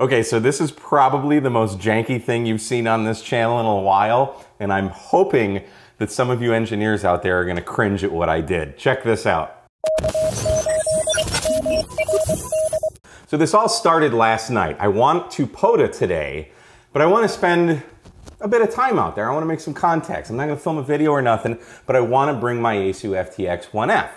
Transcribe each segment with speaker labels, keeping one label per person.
Speaker 1: Okay, so this is probably the most janky thing you've seen on this channel in a while, and I'm hoping that some of you engineers out there are gonna cringe at what I did. Check this out. So this all started last night. I want to POTA today, but I want to spend a bit of time out there. I want to make some contacts. I'm not to film a video or nothing, but I want to bring my Yaesu FTX 1F.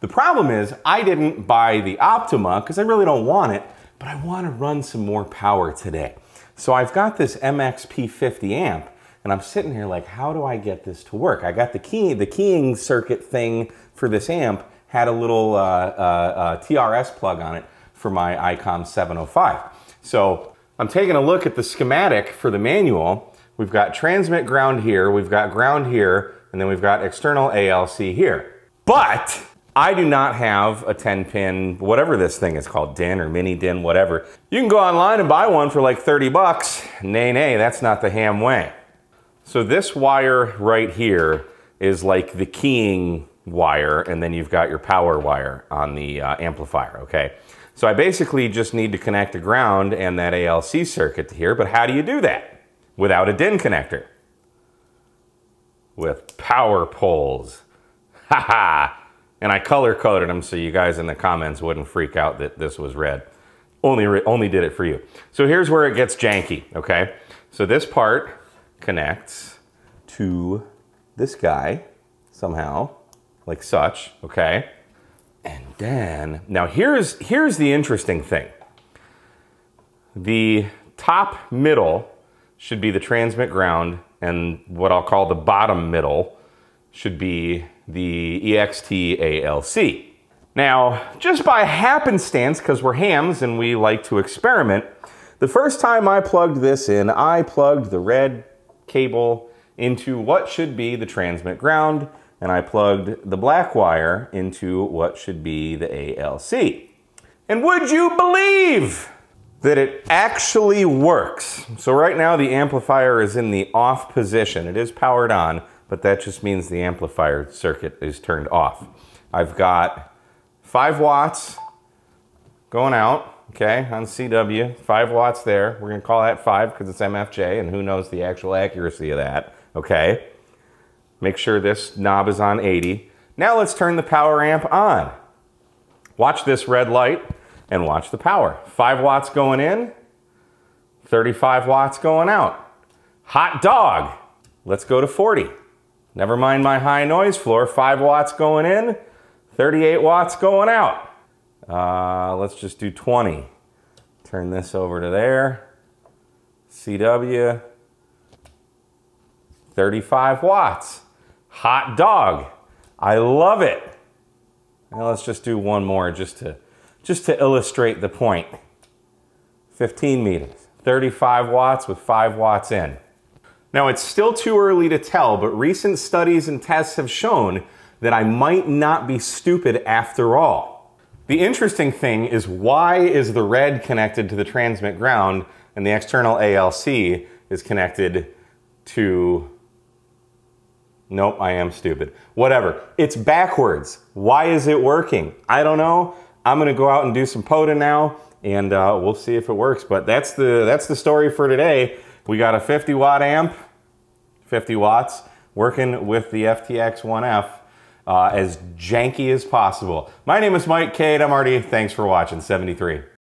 Speaker 1: The problem is I didn't buy the Optima because I really don't want it, but I want to run some more power today. So I've got this MXP50 amp and I'm sitting here like, how do I get this to work? I got the key, the keying circuit thing for this amp had a little uh, uh, uh, TRS plug on it for my ICOM 705. So I'm taking a look at the schematic for the manual. We've got transmit ground here, we've got ground here, and then we've got external ALC here. But I do not have a 10 pin, whatever this thing is called, DIN or mini DIN, whatever. You can go online and buy one for like 30 bucks. Nay, nay, that's not the ham way. So this wire right here is like the keying wire, and then you've got your power wire on the uh, amplifier, okay? So I basically just need to connect the ground and that ALC circuit to here, but how do you do that without a DIN connector? With power poles. Ha ha! And I color coded them so you guys in the comments wouldn't freak out that this was red. Only, only did it for you. So here's where it gets janky, okay? So this part connects to this guy somehow, like such, okay? And then, now here's, here's the interesting thing. The top middle should be the transmit ground and what I'll call the bottom middle should be the EXTALC. Now, just by happenstance, because we're hams and we like to experiment, the first time I plugged this in, I plugged the red cable into what should be the transmit ground, and I plugged the black wire into what should be the ALC. And would you believe that it actually works? So right now the amplifier is in the off position. It is powered on, but that just means the amplifier circuit is turned off. I've got five watts going out, okay, on CW, five watts there. We're gonna call that five because it's MFJ and who knows the actual accuracy of that, okay? Make sure this knob is on 80. Now let's turn the power amp on. Watch this red light and watch the power. Five watts going in, 35 watts going out. Hot dog. Let's go to 40. Never mind my high noise floor, 5 watts going in, 38 watts going out. Uh, let's just do 20. Turn this over to there. CW, 35 watts. Hot dog. I love it. Now let's just do one more just to, just to illustrate the point. 15 meters, 35 watts with 5 watts in. Now, it's still too early to tell, but recent studies and tests have shown that I might not be stupid after all. The interesting thing is why is the red connected to the transmit ground and the external ALC is connected to... Nope, I am stupid. Whatever. It's backwards. Why is it working? I don't know. I'm gonna go out and do some POTA now and uh, we'll see if it works. But that's the, that's the story for today. We got a 50 watt amp, 50 watts, working with the FTX 1F uh, as janky as possible. My name is Mike K8MRD, Thanks for watching 73.